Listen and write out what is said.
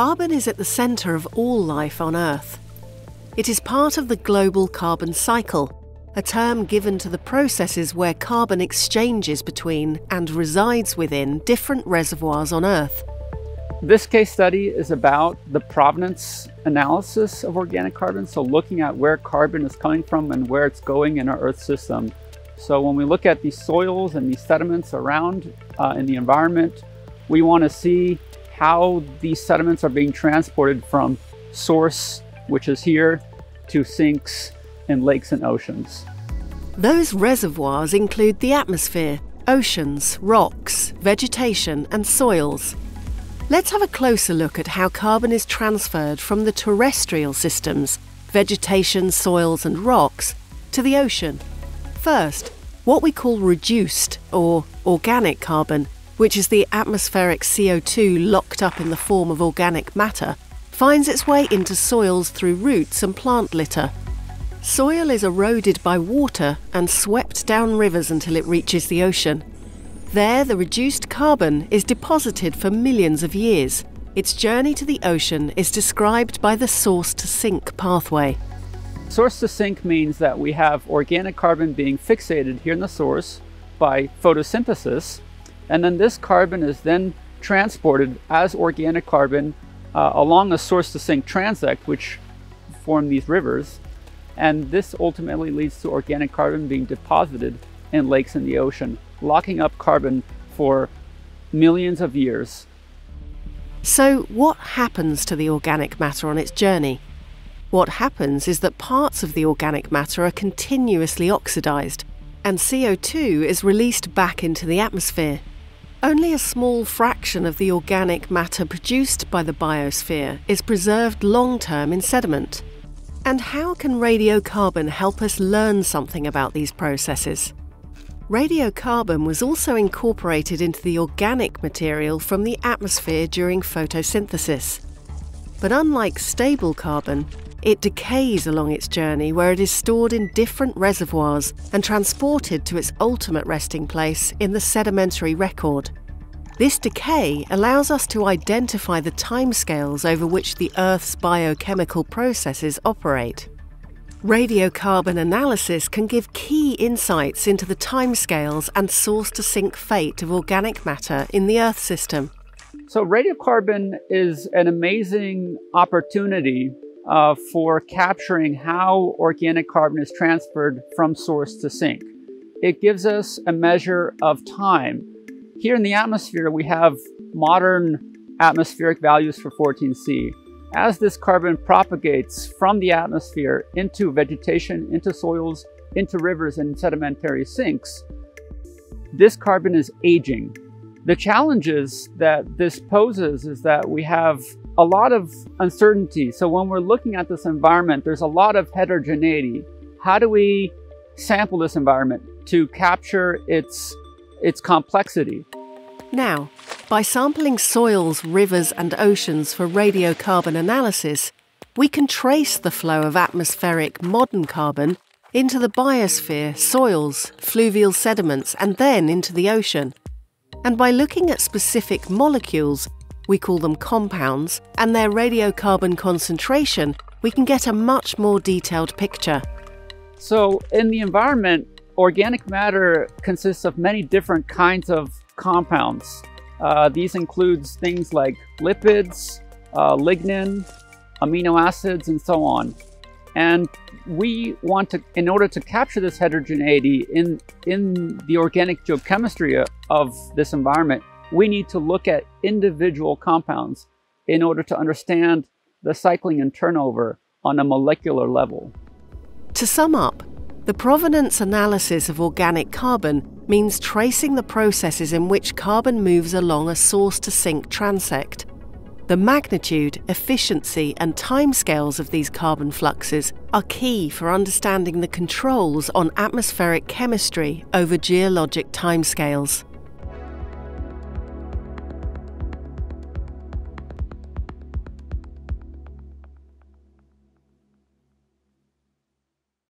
Carbon is at the centre of all life on Earth. It is part of the global carbon cycle, a term given to the processes where carbon exchanges between and resides within different reservoirs on Earth. This case study is about the provenance analysis of organic carbon, so looking at where carbon is coming from and where it's going in our Earth system. So when we look at these soils and these sediments around uh, in the environment, we want to see how these sediments are being transported from source, which is here, to sinks in lakes and oceans. Those reservoirs include the atmosphere, oceans, rocks, vegetation, and soils. Let's have a closer look at how carbon is transferred from the terrestrial systems, vegetation, soils, and rocks, to the ocean. First, what we call reduced or organic carbon, which is the atmospheric CO2 locked up in the form of organic matter, finds its way into soils through roots and plant litter. Soil is eroded by water and swept down rivers until it reaches the ocean. There, the reduced carbon is deposited for millions of years. Its journey to the ocean is described by the source to sink pathway. Source to sink means that we have organic carbon being fixated here in the source by photosynthesis, and then this carbon is then transported as organic carbon uh, along a source to sink transect, which form these rivers, and this ultimately leads to organic carbon being deposited in lakes in the ocean, locking up carbon for millions of years. So, what happens to the organic matter on its journey? What happens is that parts of the organic matter are continuously oxidized, and CO2 is released back into the atmosphere. Only a small fraction of the organic matter produced by the biosphere is preserved long term in sediment. And how can radiocarbon help us learn something about these processes? Radiocarbon was also incorporated into the organic material from the atmosphere during photosynthesis. But unlike stable carbon, it decays along its journey where it is stored in different reservoirs and transported to its ultimate resting place in the sedimentary record. This decay allows us to identify the timescales over which the Earth's biogeochemical processes operate. Radiocarbon analysis can give key insights into the timescales and source to sink fate of organic matter in the Earth system. So, radiocarbon is an amazing opportunity uh, for capturing how organic carbon is transferred from source to sink. It gives us a measure of time here in the atmosphere, we have modern atmospheric values for 14C. As this carbon propagates from the atmosphere into vegetation, into soils, into rivers and sedimentary sinks, this carbon is aging. The challenges that this poses is that we have a lot of uncertainty. So when we're looking at this environment, there's a lot of heterogeneity. How do we sample this environment to capture its its complexity. Now, by sampling soils, rivers, and oceans for radiocarbon analysis, we can trace the flow of atmospheric modern carbon into the biosphere, soils, fluvial sediments, and then into the ocean. And by looking at specific molecules, we call them compounds, and their radiocarbon concentration, we can get a much more detailed picture. So, in the environment, Organic matter consists of many different kinds of compounds. Uh, these includes things like lipids, uh, lignin, amino acids, and so on. And we want to, in order to capture this heterogeneity in, in the organic geochemistry of this environment, we need to look at individual compounds in order to understand the cycling and turnover on a molecular level. To sum up, the provenance analysis of organic carbon means tracing the processes in which carbon moves along a source to sink transect. The magnitude, efficiency, and timescales of these carbon fluxes are key for understanding the controls on atmospheric chemistry over geologic timescales.